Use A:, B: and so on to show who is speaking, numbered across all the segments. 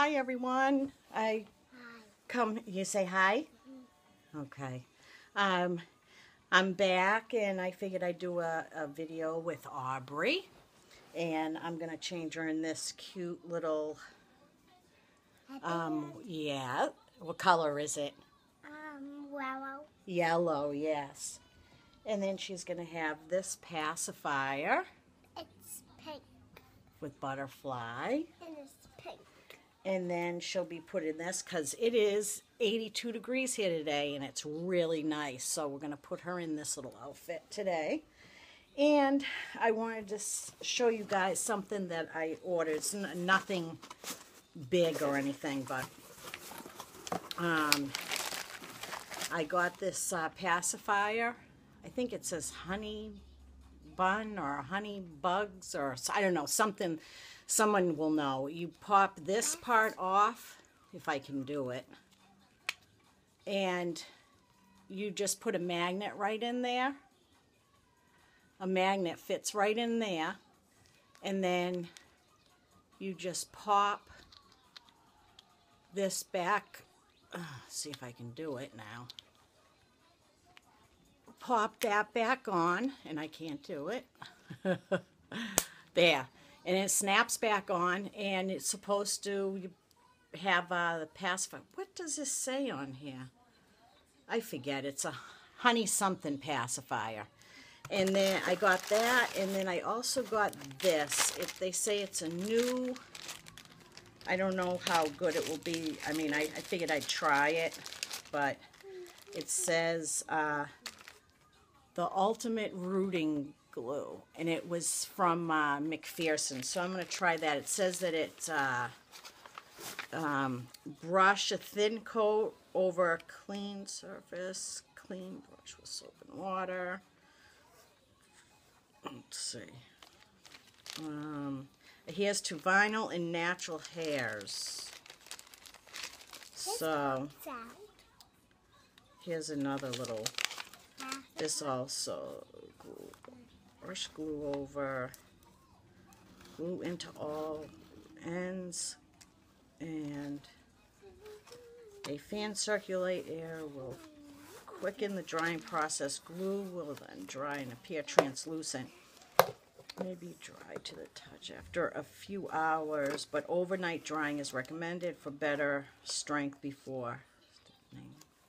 A: Hi, everyone. I
B: Hi.
A: come, you say hi? Okay. Um, I'm back, and I figured I'd do a, a video with Aubrey. And I'm going to change her in this cute little, um, yeah. What color is it?
B: Um, Willow.
A: Yellow, yes. And then she's going to have this pacifier
B: It's pink.
A: with butterfly.
B: And it's.
A: And then she'll be put in this because it is 82 degrees here today and it's really nice. So we're going to put her in this little outfit today. And i wanted to show you guys something that i ordered. It's nothing big or anything but um, i got this uh, pacifier. I think it says honey bun or honey bugs or I don't know something someone will know you pop this part off if I can do it and you just put a magnet right in there a magnet fits right in there and then you just pop this back uh, see if I can do it now pop that back on, and I can't do it. there. And it snaps back on, and it's supposed to have uh, the pacifier. What does this say on here? I forget. It's a honey something pacifier. And then I got that, and then I also got this. If they say it's a new, I don't know how good it will be. I mean, I, I figured I'd try it, but it says uh, the ultimate rooting glue and it was from uh, McPherson. So I'm going to try that. It says that it uh, um, brush a thin coat over a clean surface clean brush with soap and water. Let's see. Um, adheres to vinyl and natural hairs. So here's another little this also. glue, brush glue over, glue into all ends, and a fan circulate air will quicken the drying process. Glue will then dry and appear translucent. Maybe dry to the touch after a few hours, but overnight drying is recommended for better strength before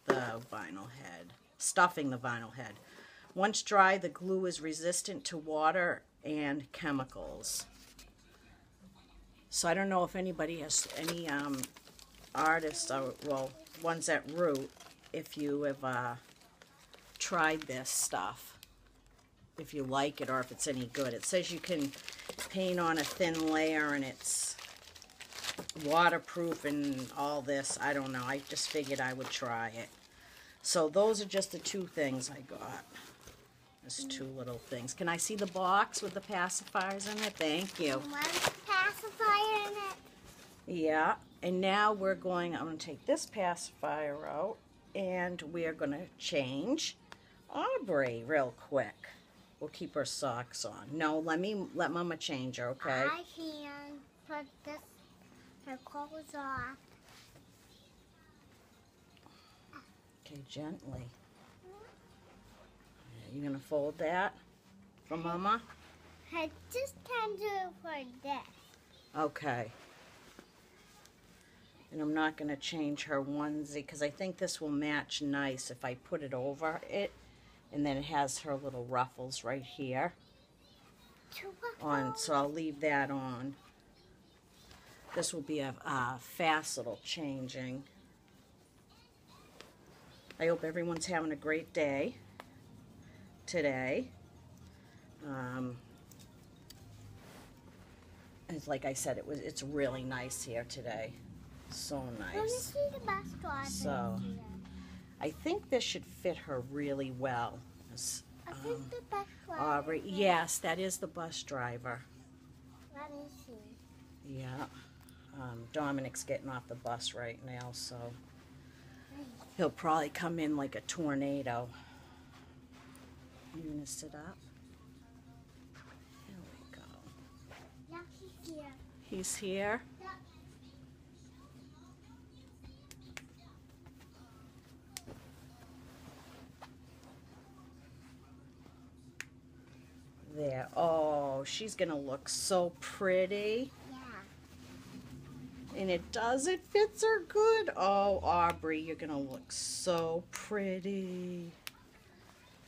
A: the vinyl head stuffing the vinyl head. Once dry, the glue is resistant to water and chemicals. So I don't know if anybody has any um, artists, or, well, ones at root, if you have uh, tried this stuff, if you like it or if it's any good. It says you can paint on a thin layer and it's waterproof and all this. I don't know. I just figured I would try it. So those are just the two things I got. There's two little things. Can I see the box with the pacifiers in it? Thank you.
B: One pacifier in it.
A: Yeah, and now we're going, I'm going to take this pacifier out, and we're going to change Aubrey real quick. We'll keep her socks on. No, let me, let Mama change her, okay?
B: I can put this, her clothes off.
A: Okay, gently. You going to fold that for Mama?
B: I just can do it for this.
A: Okay. And I'm not going to change her onesie because I think this will match nice if I put it over it. And then it has her little ruffles right here on, so I'll leave that on. This will be a, a fast little changing. I hope everyone's having a great day today. Um, it's like I said, it was it's really nice here today. So
B: Let me
A: nice.
B: see the bus.
A: So- I think this should fit her really well. Um,
B: think the bus driver.
A: Aubrey, yes, that is the bus driver.
B: Let me see.
A: Yeah. Um, Dominic's getting off the bus right now, so he'll probably come in like a tornado. I'm going to sit up. Here we go.
B: Yeah, he's here.
A: He's here. There. Oh, she's going to look so pretty. And it does. It fits her good. Oh, Aubrey, you're going to look so pretty.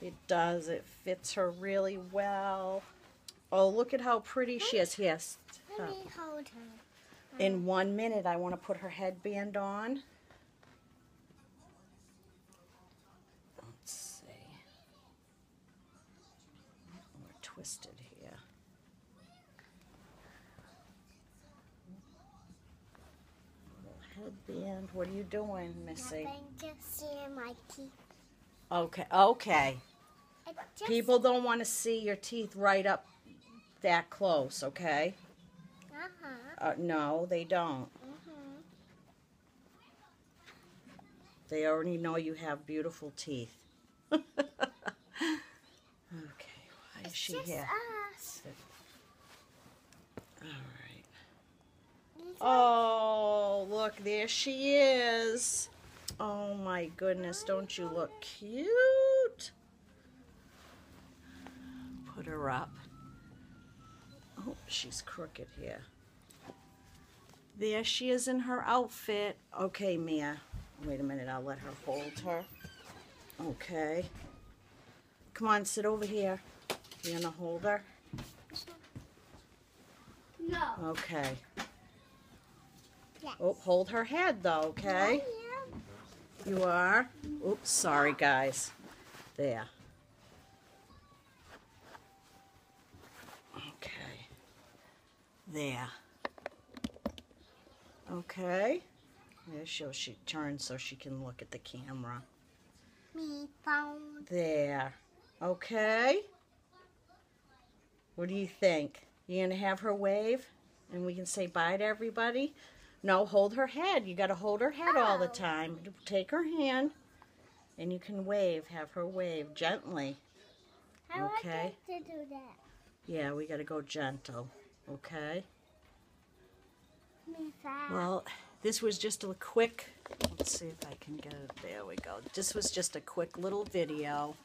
A: It does, it fits her really well. Oh, look at how pretty she is. Yes.
B: Let me hold her.
A: In one minute, I want to put her headband on. Let's see. We're twisted here. Headband. What are you doing, Missy?
B: Nothing, just seeing my teeth.
A: Okay, okay. People don't want to see your teeth right up that close, okay?
B: Uh-huh.
A: Uh, no, they don't.
B: Mm-hmm.
A: They already know you have beautiful teeth. okay, why is
B: It's
A: she here?
B: us.
A: All right.
B: It's
A: Oh, look, there she is. Oh my goodness, don't you look cute? Put her up. Oh, she's crooked here. There she is in her outfit. Okay, Mia. Wait a minute, I'll let her hold her. Okay. Come on, sit over here. You gonna hold her?
B: No.
A: Okay.
B: Yes.
A: Oh, hold her head though, okay? You are? Oops, sorry guys. There. Okay. There. Okay. There she'll oh, she turns so she can look at the camera.
B: Me phone.
A: There. Okay. What do you think? You gonna have her wave and we can say bye to everybody? No, hold her head. You gotta hold her head all the
B: Oh.
A: time. Take her hand and you can wave. Have her wave gently.
B: How
A: Okay.
B: I get to do that?
A: Yeah, we gotta go gentle. Okay? Well, this was just a quick, let's see if I can get it. There we go. This was just a quick little video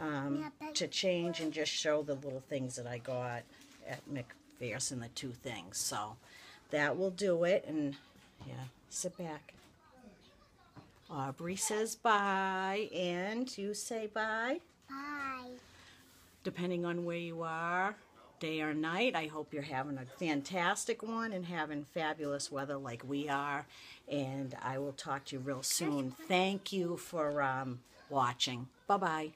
A: um, to change and just show the little things that I got at McPherson, the two things. So that will do it. And yeah, sit back. Aubrey says bye, and you say bye,
B: Bye.
A: depending on where you are, day or night. I hope you're having a fantastic one and having fabulous weather like we are. And I will talk to you real soon. Thank you for um, watching. Bye bye.